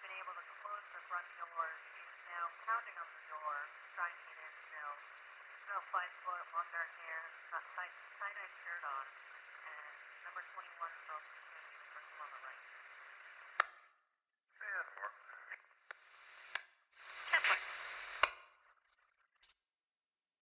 Been able to close the front door. She's now pounding on the door, trying to get in still. No fine floor, long dark hair, tie, tie-dye shirt on, and number 21 is on the right.